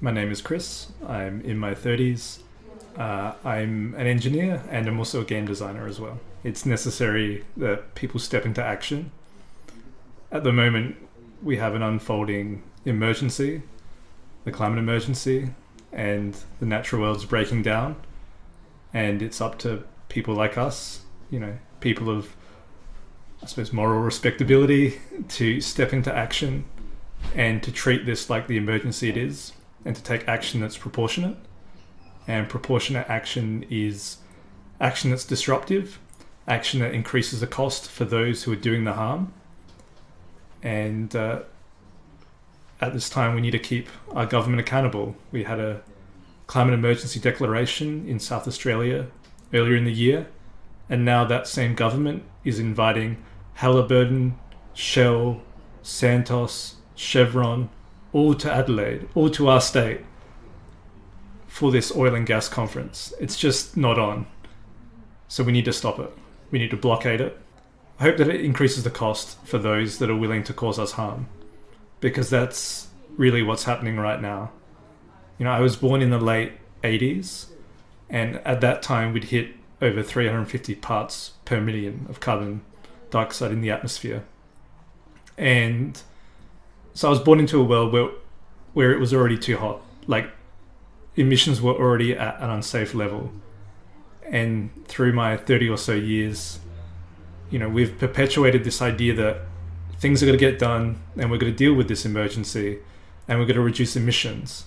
My name is Chris. I'm in my 30s. Uh, I'm an engineer and I'm also a game designer as well. It's necessary that people step into action. At the moment, we have an unfolding emergency, the climate emergency, and the natural world's breaking down. And it's up to people like us, you know, people of, I suppose, moral respectability to step into action and to treat this like the emergency it is and to take action that's proportionate. And proportionate action is action that's disruptive, action that increases the cost for those who are doing the harm. And uh, at this time, we need to keep our government accountable. We had a climate emergency declaration in South Australia earlier in the year, and now that same government is inviting Halliburton, Shell, Santos, Chevron, all to Adelaide, all to our state for this oil and gas conference. It's just not on. So we need to stop it. We need to blockade it. I hope that it increases the cost for those that are willing to cause us harm because that's really what's happening right now. You know, I was born in the late 80s, and at that time we'd hit over 350 parts per million of carbon dioxide in the atmosphere. And so I was born into a world where where it was already too hot. Like emissions were already at an unsafe level. And through my 30 or so years, you know, we've perpetuated this idea that things are going to get done and we're going to deal with this emergency and we're going to reduce emissions.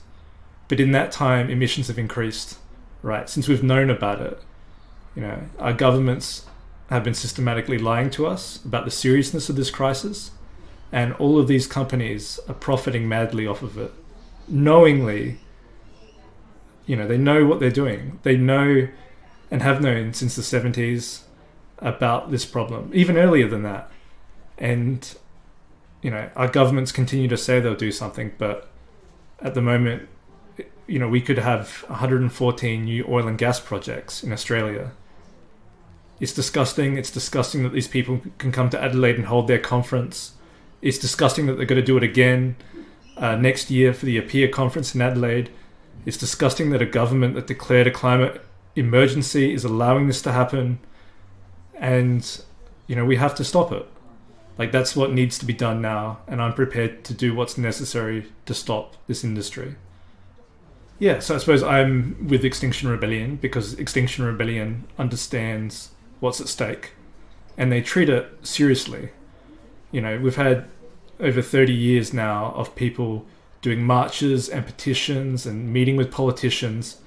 But in that time, emissions have increased, right? Since we've known about it, you know, our governments have been systematically lying to us about the seriousness of this crisis and all of these companies are profiting madly off of it knowingly. You know they know what they're doing. They know and have known since the 70s about this problem even earlier than that. And you know our governments continue to say they'll do something but at the moment you know we could have 114 new oil and gas projects in australia. It's disgusting. It's disgusting that these people can come to adelaide and hold their conference it's disgusting that they're going to do it again uh, next year for the APPEA conference in Adelaide. It's disgusting that a government that declared a climate emergency is allowing this to happen. And, you know, we have to stop it. Like, that's what needs to be done now. And I'm prepared to do what's necessary to stop this industry. Yeah, so I suppose I'm with Extinction Rebellion because Extinction Rebellion understands what's at stake and they treat it seriously you know, we've had over 30 years now of people doing marches and petitions and meeting with politicians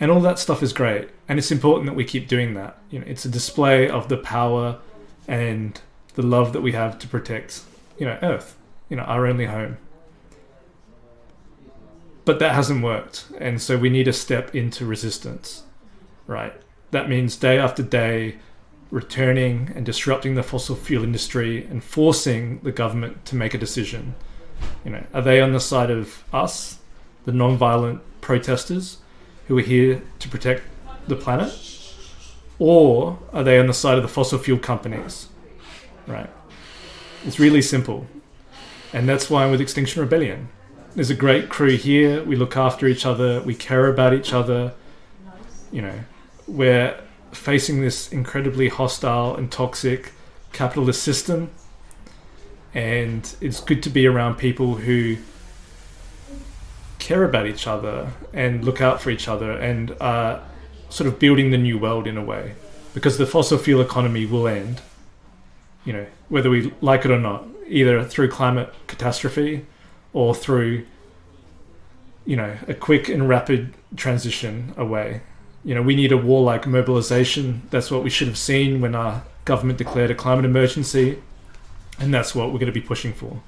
and all that stuff is great and it's important that we keep doing that. You know it's a display of the power and the love that we have to protect you know earth you know our only home. But that hasn't worked and so we need to step into resistance right? That means day after day returning and disrupting the fossil fuel industry and forcing the government to make a decision. You know, are they on the side of us, the non-violent protesters who are here to protect the planet, or are they on the side of the fossil fuel companies? Right. It's really simple, and that's why I'm with Extinction Rebellion. There's a great crew here. We look after each other. We care about each other. You know, we're facing this incredibly hostile and toxic capitalist system. And it's good to be around people who care about each other and look out for each other and are sort of building the new world in a way. Because the fossil fuel economy will end, you know, whether we like it or not, either through climate catastrophe or through, you know, a quick and rapid transition away you know, we need a warlike mobilization. That's what we should have seen when our government declared a climate emergency, and that's what we're going to be pushing for.